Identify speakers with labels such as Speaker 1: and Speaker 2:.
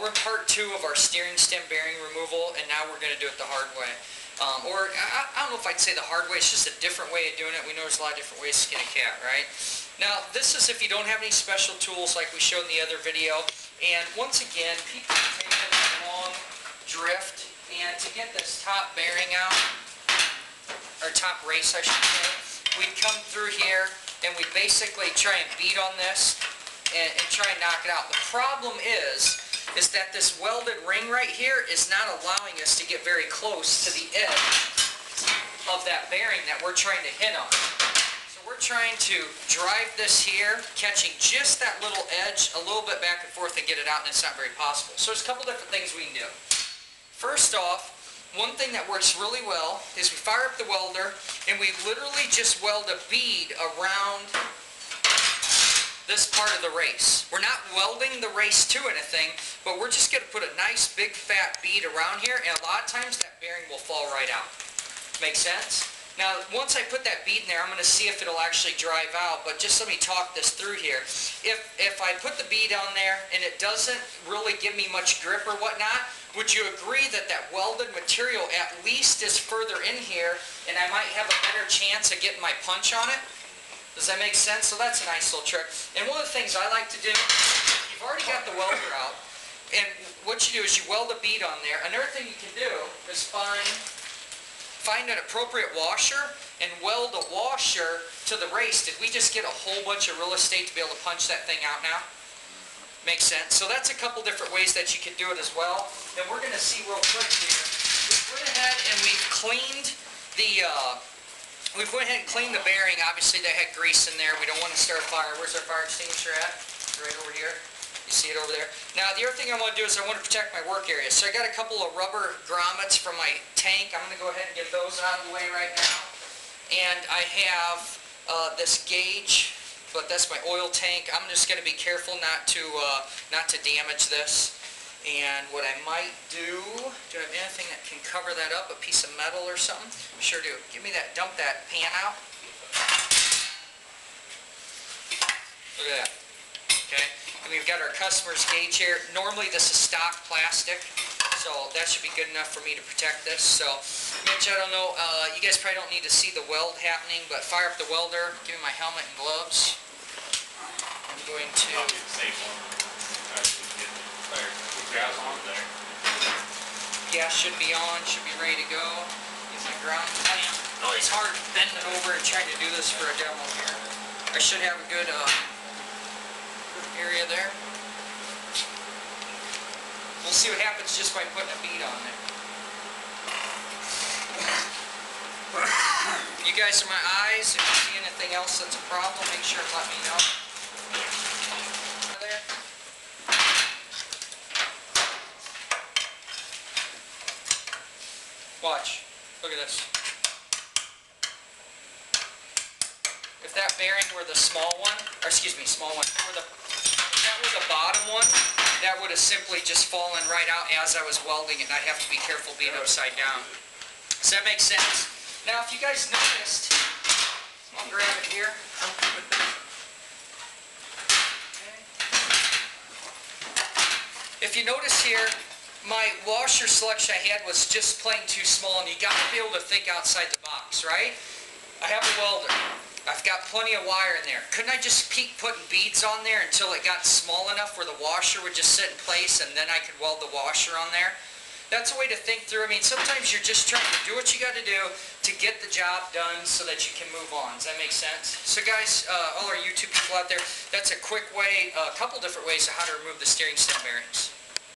Speaker 1: we're in part two of our steering stem bearing removal, and now we're going to do it the hard way. Um, or, I, I don't know if I'd say the hard way, it's just a different way of doing it. We know there's a lot of different ways to skin a cat, right? Now, this is if you don't have any special tools like we showed in the other video. And once again, people take a long drift, and to get this top bearing out, or top race, I should say, we'd come through here, and we basically try and beat on this, and, and try and knock it out. The problem is, that this welded ring right here is not allowing us to get very close to the edge of that bearing that we're trying to hit on. So we're trying to drive this here, catching just that little edge a little bit back and forth and get it out, and it's not very possible. So there's a couple different things we can do. First off, one thing that works really well is we fire up the welder and we literally just weld a bead around this part of the race. We're not welding the race to anything, but we're just going to put a nice big fat bead around here, and a lot of times that bearing will fall right out. Make sense? Now, once I put that bead in there, I'm going to see if it'll actually drive out, but just let me talk this through here. If, if I put the bead on there and it doesn't really give me much grip or whatnot, would you agree that that welded material at least is further in here, and I might have a better chance of getting my punch on it? Does that make sense? So that's a nice little trick. And one of the things I like to do, you've already got the welder out, and what you do is you weld a bead on there. Another thing you can do is find find an appropriate washer and weld a washer to the race. Did we just get a whole bunch of real estate to be able to punch that thing out now? Makes sense. So that's a couple different ways that you can do it as well. And we're going to see real quick here. We went ahead and we cleaned the uh, we went ahead and cleaned the bearing. Obviously, they had grease in there. We don't want to start a fire. Where's our fire extinguisher at? Right over here. You see it over there? Now, the other thing I want to do is I want to protect my work area. So I got a couple of rubber grommets from my tank. I'm going to go ahead and get those out of the way right now. And I have uh, this gauge, but that's my oil tank. I'm just going to be careful not to uh, not to damage this. And what I might do, do I have anything that can cover that up? A piece of metal or something? Sure do. Give me that, dump that pan out. Look at that. Okay? And we've got our customer's gauge here. Normally this is stock plastic, so that should be good enough for me to protect this. So, Mitch, I don't know, uh, you guys probably don't need to see the weld happening, but fire up the welder, give me my helmet and gloves. I'm going to...
Speaker 2: I'll get the safe one. Actually, get it Gas on there.
Speaker 1: Gas should be on, should be ready to go. Get my ground clamp. Oh, it's hard bending over and trying to do this for a demo here. I should have a good, uh, area there. We'll see what happens just by putting a bead on it. You guys are my eyes. If you see anything else that's a problem, make sure and let me know. There. Watch. Look at this. If that bearing were the small one, or excuse me, small one, were the, if that were the bottom one, that would have simply just fallen right out as I was welding it, and I'd have to be careful being upside down. Does that make sense? Now, if you guys noticed, I'll grab it here. If you notice here, my washer selection I had was just plain too small, and you got to be able to think outside the box, right? I have a welder. I've got plenty of wire in there. Couldn't I just keep putting beads on there until it got small enough where the washer would just sit in place and then I could weld the washer on there? That's a way to think through. I mean, sometimes you're just trying to do what you got to do to get the job done so that you can move on. Does that make sense? So guys, uh, all our YouTube people out there, that's a quick way, a couple different ways of how to remove the steering stem bearings.